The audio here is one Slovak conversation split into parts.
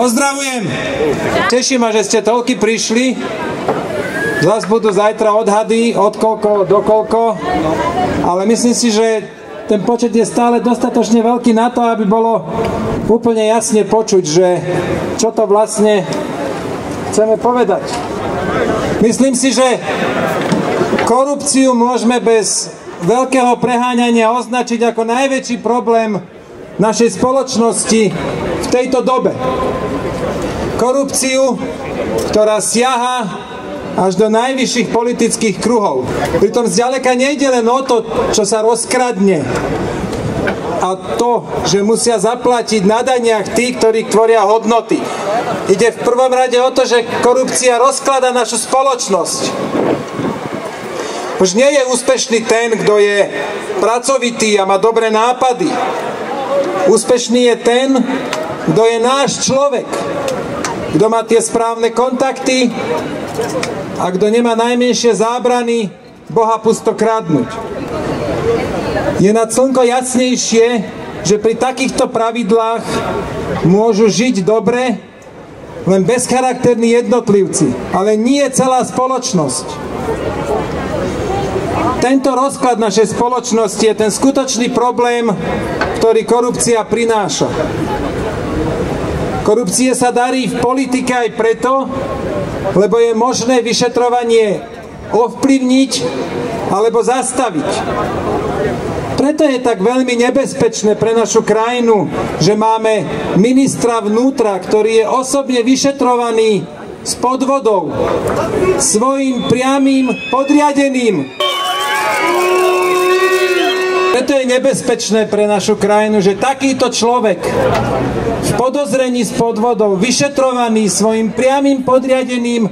Pozdravujem! Teší ma, že ste toľky prišli. Zas budú zajtra odhady, od koľko do koľko. Ale myslím si, že ten počet je stále dostatočne veľký na to, aby bolo úplne jasne počuť, že čo to vlastne chceme povedať. Myslím si, že korupciu môžeme bez veľkého preháňania označiť ako najväčší problém našej spoločnosti v tejto dobe. Korupciu, ktorá siaha až do najvyšších politických kruhov. Pritom zďaleka nejde len o to, čo sa rozkradne, a to, že musia zaplatiť na daniach tí, ktorí tvoria hodnoty. Ide v prvom rade o to, že korupcia rozklada našu spoločnosť. Už nie je úspešný ten, kto je pracovitý a má dobré nápady. Úspešný je ten, kto je náš človek, kto má tie správne kontakty a kto nemá najmenšie zábrany Boha pusto kradnúť. Je na slnko jasnejšie, že pri takýchto pravidlách môžu žiť dobre len bezcharakterní jednotlivci, ale nie celá spoločnosť. Tento rozklad našej spoločnosti je ten skutočný problém, ktorý korupcia prináša. Korupcie sa darí v politike aj preto, lebo je možné vyšetrovanie ovplyvniť alebo zastaviť. Preto je tak veľmi nebezpečné pre našu krajinu, že máme ministra vnútra, ktorý je osobne vyšetrovaný s podvodou svojim priamým podriadeným. Preto je nebezpečné pre našu krajinu, že takýto človek v podozrení s podvodou, vyšetrovaný svojim priamým podriadeným,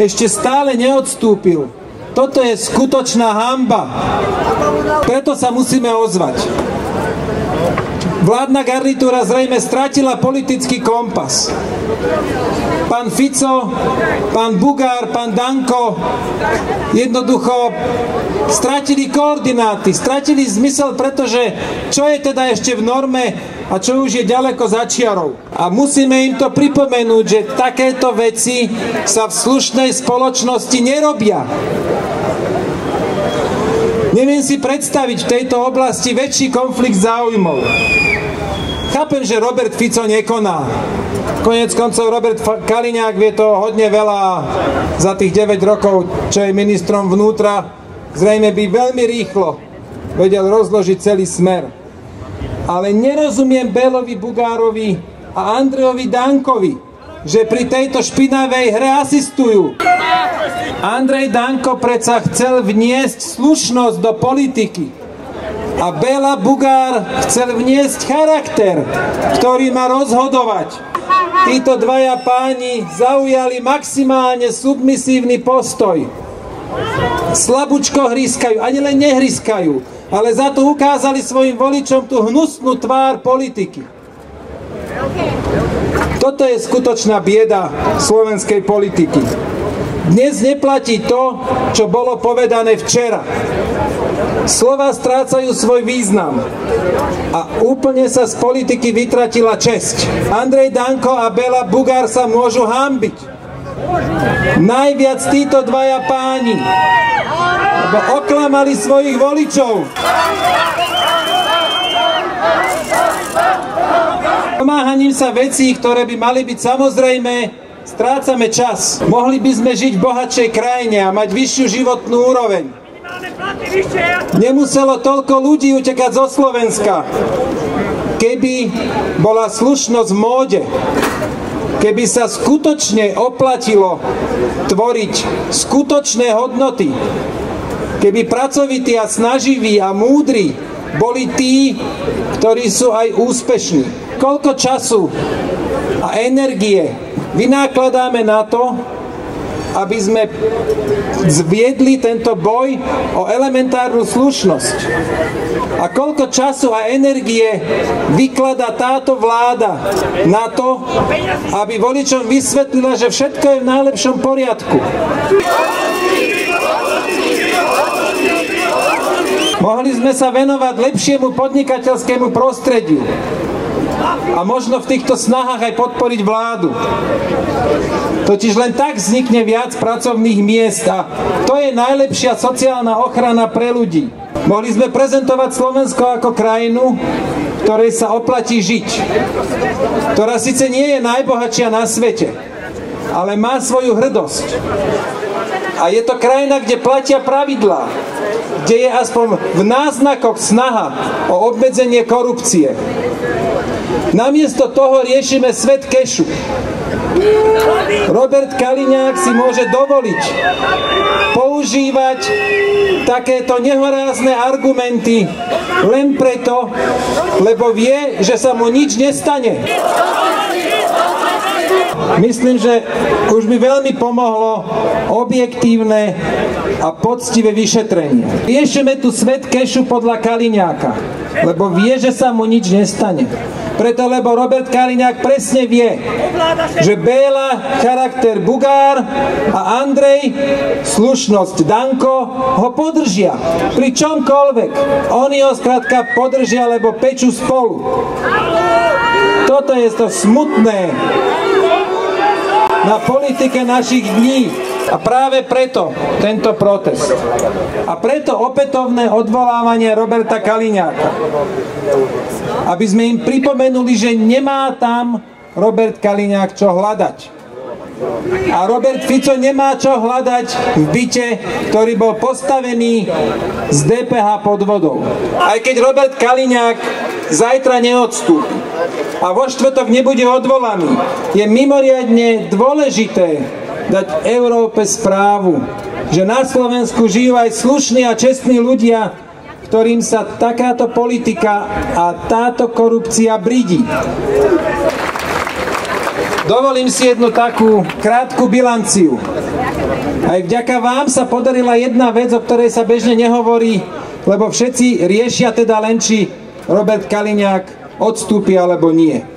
ešte stále neodstúpil toto je skutočná hamba. Preto sa musíme ozvať. Vládna garnitúra zrejme stratila politický kompas. Pán Fico, pán Bugár, pán Danko jednoducho stratili koordináty, stratili zmysel, pretože čo je teda ešte v norme a čo už je ďaleko za čiarou. A musíme im to pripomenúť, že takéto veci sa v slušnej spoločnosti nerobia. Neviem si predstaviť v tejto oblasti väčší konflikt záujmov. Chápem, že Robert Fico nekoná. Konec koncov Robert Kaliňák vie to hodne veľa za tých 9 rokov, čo je ministrom vnútra. Zrejme by veľmi rýchlo vedel rozložiť celý smer. Ale nerozumiem Belovi Bugárovi a Andrejovi Dankovi, že pri tejto špinavej hre asistujú. Andrej Danko predsa chcel vniesť slušnosť do politiky. A Bela Bugár chcel vniesť charakter, ktorý má rozhodovať. Títo dvaja páni zaujali maximálne submisívny postoj. Slabučko hryskajú, ani len nehryskajú, ale za to ukázali svojim voličom tú hnusnú tvár politiky. Toto je skutočná bieda slovenskej politiky. Dnes neplatí to, čo bolo povedané včera. Slova strácajú svoj význam a úplne sa z politiky vytratila česť. Andrej Danko a Bela Bugár sa môžu hambiť. Najviac títo dvaja páni, lebo oklamali svojich voličov. Pomáhaním sa vecí, ktoré by mali byť samozrejme, strácame čas. Mohli by sme žiť v bohatšej krajine a mať vyššiu životnú úroveň. Nemuselo toľko ľudí utekať zo Slovenska, keby bola slušnosť v móde, keby sa skutočne oplatilo tvoriť skutočné hodnoty, keby pracovití a snaživí a múdri boli tí, ktorí sú aj úspešní. Koľko času a energie vynákladáme na to, aby sme zviedli tento boj o elementárnu slušnosť. A koľko času a energie vykladá táto vláda na to, aby voličom vysvetlila, že všetko je v najlepšom poriadku. Mohli sme sa venovať lepšiemu podnikateľskému prostrediu a možno v týchto snahách aj podporiť vládu. Totiž len tak vznikne viac pracovných miest a to je najlepšia sociálna ochrana pre ľudí. Mohli sme prezentovať Slovensko ako krajinu, ktorej sa oplatí žiť, ktorá síce nie je najbohatšia na svete, ale má svoju hrdosť. A je to krajina, kde platia pravidlá, kde je aspoň v náznakoch snaha o obmedzenie korupcie. Namiesto toho riešime svet kešu. Robert Kaliňák si môže dovoliť používať takéto nehorázne argumenty len preto, lebo vie, že sa mu nič nestane. Myslím, že už mi veľmi pomohlo objektívne a poctivé vyšetrenie. Riešime tu svet kešu podľa Kaliňáka, lebo vie, že sa mu nič nestane. Preto, lebo Robert Kaliňák presne vie, že Béla charakter Bugár a Andrej slušnosť Danko ho podržia. Pri čomkoľvek. Oni ho skrátka podržia, lebo pečú spolu. Toto je to smutné na politike našich dní. A práve preto tento protest. A preto opätovné odvolávanie Roberta Kaliňáka. Aby sme im pripomenuli, že nemá tam Robert Kaliňák čo hľadať. A Robert Fico nemá čo hľadať v byte, ktorý bol postavený z DPH podvodov. Aj keď Robert Kaliňák zajtra neodstúpi a vo štvrtok nebude odvolaný, je mimoriadne dôležité dať Európe správu, že na Slovensku žijú aj slušní a čestní ľudia, ktorým sa takáto politika a táto korupcia bridí. Dovolím si jednu takú krátku bilanciu. Aj vďaka vám sa podarila jedna vec, o ktorej sa bežne nehovorí, lebo všetci riešia teda len, či Robert Kaliňák odstúpi alebo nie.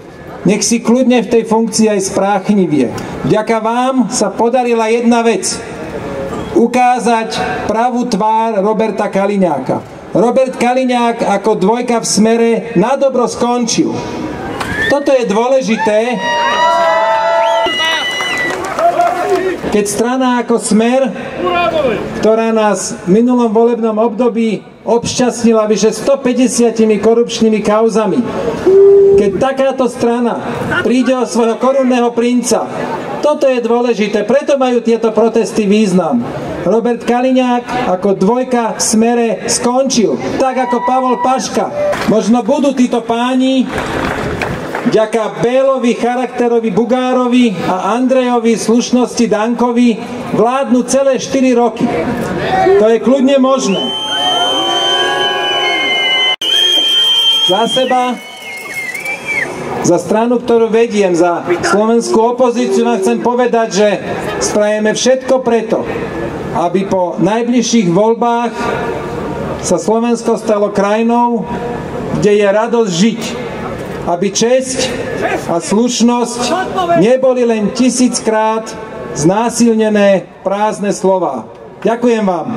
Nech si kľudne v tej funkcii aj spráchnivie. Vďaka vám sa podarila jedna vec. Ukázať pravú tvár Roberta Kaliňáka. Robert Kaliňák ako dvojka v smere na dobro skončil. Toto je dôležité, keď strana ako Smer, ktorá nás v minulom volebnom období obšťastnila vyše 150 korupčnými kauzami, keď takáto strana príde o svojho korunného princa, toto je dôležité, preto majú tieto protesty význam. Robert Kaliňák ako dvojka v smere skončil, tak ako Pavol Paška. Možno budú títo páni vďaka Bélovi, charakterovi Bugárovi a Andrejovi, slušnosti Dankovi vládnu celé 4 roky. To je kľudne možné. Za seba, za stranu, ktorú vediem, za slovenskú opozíciu vám chcem povedať, že spravíme všetko preto, aby po najbližších voľbách sa Slovensko stalo krajinou, kde je radosť žiť, aby česť a slušnosť neboli len tisíckrát znásilnené prázdne slova. Ďakujem vám.